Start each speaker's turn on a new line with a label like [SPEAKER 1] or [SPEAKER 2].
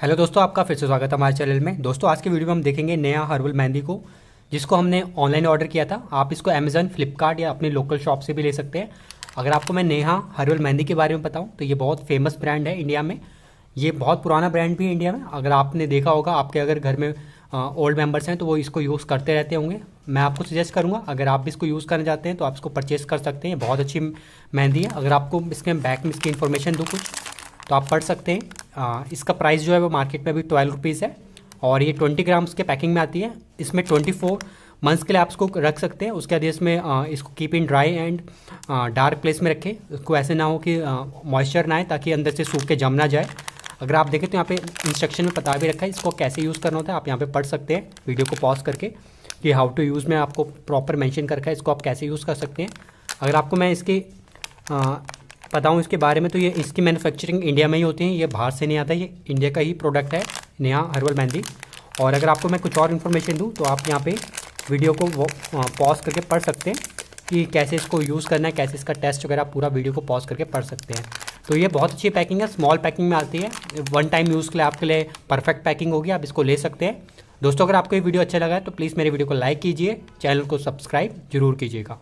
[SPEAKER 1] Hello दोस्तों, आपका फिर से स्वागत है हमारे चैनल में। दोस्तों, आज के वीडियो में हम देखेंगे नया हर्बल मेहंदी को, जिसको हमने ऑनलाइन ऑर्डर किया था। आप इसको अमेजन फ्लिपकार्ट या अपने लोकल शॉप से भी ले सकते हैं। अगर आपको मैं नेहा हर्बल मेहंदी के बारे में बताऊँ तो ये बहुत फ़ेमस ब्रांड है इंडिया में। ये बहुत पुराना ब्रांड भी है इंडिया में। अगर आपने देखा होगा, आपके अगर घर में ओल्ड मेंबर्स हैं तो वो इसको यूज़ करते रहते होंगे। मैं आपको सजेस्ट करूँगा, अगर आप इसको यूज़ करना चाहते हैं तो आप इसको परचेस कर सकते हैं। बहुत अच्छी मेहंदी है। अगर आपको इसके बैक में इसकी इन्फॉर्मेशन दूँ कुछ तो आप पढ़ सकते हैं। आ, इसका प्राइस जो है वो मार्केट में अभी ट्वेल्व रुपीज़ है और ये ट्वेंटी ग्राम्स के पैकिंग में आती है। इसमें ट्वेंटी फोर मंथ्स के लिए आप इसको रख सकते हैं। उसके बाद इसमें इसको keep in dry and dark place में रखें। उसको ऐसे ना हो कि मॉइस्चर ना आए ताकि अंदर से सूख के जम ना जाए। अगर आप देखें तो यहाँ पे इंस्ट्रक्शन में पता भी रखा है इसको कैसे यूज़ करना होता है आप यहाँ पे पढ़ सकते हैं। वीडियो को पॉज करके कि हाउ टू यूज़ में आपको प्रॉपर मेंशन कर रखा है इसको आप कैसे यूज़ कर सकते हैं। अगर आपको मैं इसकी बताऊँ इसके बारे में तो ये इसकी मैन्युफैक्चरिंग इंडिया में ही होती है, ये बाहर से नहीं आता, ये इंडिया का ही प्रोडक्ट है, नेहा हर्बल मेहंदी। और अगर आपको मैं कुछ और इन्फॉर्मेशन दूँ तो आप यहाँ पे वीडियो को पॉज करके पढ़ सकते हैं कि कैसे इसको यूज़ करना है, कैसे इसका टेस्ट वगैरह पूरा वीडियो को पॉज करके पढ़ सकते हैं। तो ये बहुत अच्छी पैकिंग है स्मॉल पैकिंग में आती है वन टाइम यूज़ के लिए आपके लिए परफेक्ट पैकिंग होगी, आप इसको ले सकते हैं। दोस्तों, अगर आपको ये वीडियो अच्छा लगा है तो प्लीज़ मेरे वीडियो को लाइक कीजिए चैनल को सब्सक्राइब ज़रूर कीजिएगा।